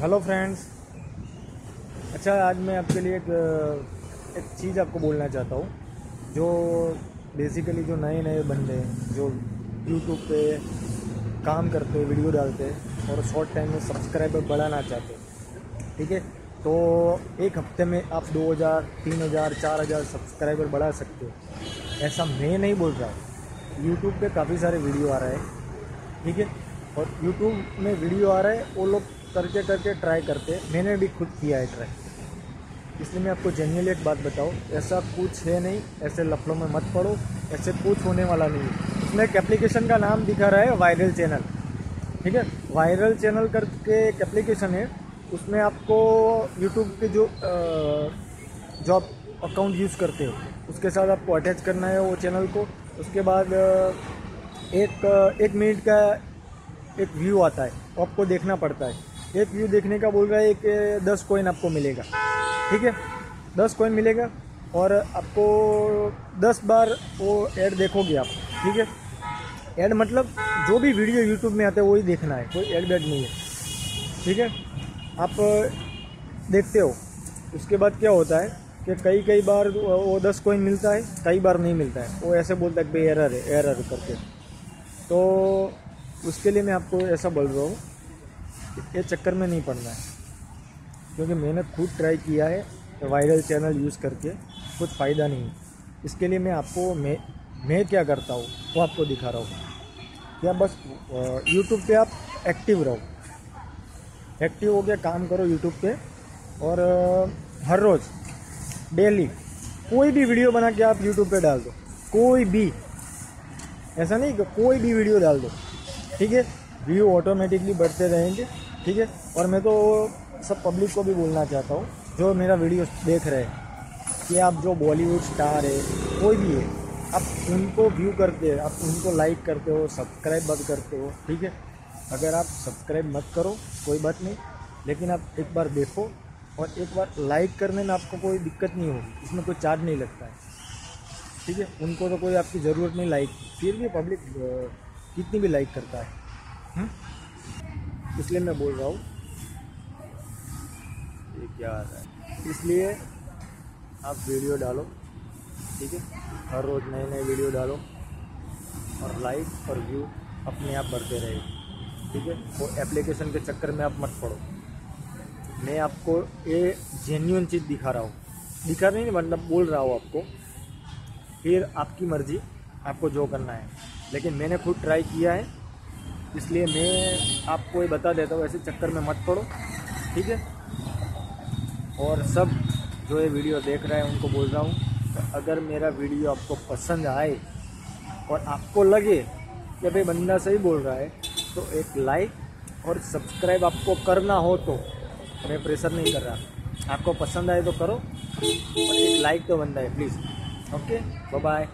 Hello friends अच्छा आज मैं आपके लिए एक एक चीज़ आपको बोलना चाहता हूँ जो बेसिकली जो नए नए बंदे जो यूट्यूब पे काम करते हैं वीडियो डालते हैं और शॉर्ट टाइम में सब्सक्राइबर बढ़ाना चाहते हैं ठीक है? तो एक हफ़्ते में आप 2000, 3000, 4000 सब्सक्राइबर बढ़ा सकते हो। ऐसा मैं नहीं बोल रहा यूट्यूब पे काफ़ी सारे वीडियो आ रहे हैं ठीक है? और यूट्यूब में वीडियो आ रहा है वो लोग करके करके ट्राई करते मैंने भी खुद किया है ट्राई इसलिए मैं आपको जेन्यूल एक बात बताऊँ, ऐसा कुछ है नहीं, ऐसे लफड़ों में मत पड़ो, ऐसे कुछ होने वाला नहीं है। इसमें एक एप्लीकेशन का नाम दिखा रहा है वायरल चैनल ठीक है? वायरल चैनल करके एक एप्लीकेशन है, उसमें आपको यूट्यूब के जो जॉब अकाउंट यूज़ करते हो, उसके साथ आपको अटैच करना है वो चैनल को। उसके बाद एक एक मिनट का एक व्यू आता है आपको देखना पड़ता है। एक व्यू देखने का बोल रहा है एक दस कोइन आपको मिलेगा। ठीक है? दस कोइन मिलेगा और आपको दस बार वो ऐड देखोगे आप। ठीक है? ऐड मतलब जो भी वीडियो यूट्यूब में आता है, वही देखना है। कोई ऐड बैड नहीं है। ठीक है? आप देखते हो। उसके बाद क्या होता है कि कई कई बार वो दस कोइन मिलता है, कई बार नहीं मिलता है। वो ऐसे बोलता है भाई एरर है एरर करके। तो उसके लिए मैं आपको ऐसा बोल रहा हूँ ये चक्कर में नहीं पड़ना है। क्योंकि मैंने खुद ट्राई किया है वायरल चैनल यूज़ करके कुछ फ़ायदा नहीं इसके लिए मैं आपको, मैं मैं क्या करता हूँ, वो आपको दिखा रहा हूँ। क्या बस यूट्यूब पे आप एक्टिव रहो। एक्टिव हो गया, काम करो यूट्यूब पे और हर रोज़ डेली कोई भी वीडियो बना के आप यूट्यूब पे डाल दो। कोई भी, ऐसा नहीं कि कोई भी वीडियो डाल दो। ठीक है? व्यू ऑटोमेटिकली बढ़ते रहेंगे, ठीक है? और मैं तो सब पब्लिक को भी बोलना चाहता हूँ, जो मेरा वीडियो देख रहे हैं, कि आप जो बॉलीवुड स्टार है, कोई भी है, आप उनको व्यू करते हो, आप उनको लाइक करते हो सब्सक्राइब मत करते हो, ठीक है? अगर आप सब्सक्राइब मत करो, कोई बात नहीं, लेकिन आप एक बार देखो और एक बार लाइक करने में आपको कोई दिक्कत नहीं होगी, इसमें कोई चार्ज नहीं लगता है, ठीक है? उनको तो कोई आपकी ज़रूरत नहीं लाइक फिर भी पब्लिक कितनी भी लाइक करता है? इसलिए मैं बोल रहा हूँ। ये क्या आ रहा है? इसलिए आप वीडियो डालो, ठीक है? हर रोज़ नए नए वीडियो डालो और लाइक और व्यू अपने आप बढ़ते रहे, ठीक है? वो एप्लीकेशन के चक्कर में आप मत पड़ो। मैं आपको ये जेन्यून चीज़ दिखा रहा हूँ। दिखा नहीं मतलब बोल रहा हूँ आपको। फिर आपकी मर्ज़ी, आपको जो करना है। लेकिन मैंने खुद ट्राई किया है। इसलिए मैं आपको ये बता देता हूँ, ऐसे चक्कर में मत पड़ो, ठीक है? और सब जो ये वीडियो देख रहे हैं, उनको बोल रहा हूँ तो अगर मेरा वीडियो आपको पसंद आए और आपको लगे कि भाई बंदा सही बोल रहा है तो एक लाइक और सब्सक्राइब आपको करना हो तो मैं प्रेशर नहीं कर रहा। आपको पसंद आए तो करो, और एक लाइक तो बनता है प्लीज़ ओके बाय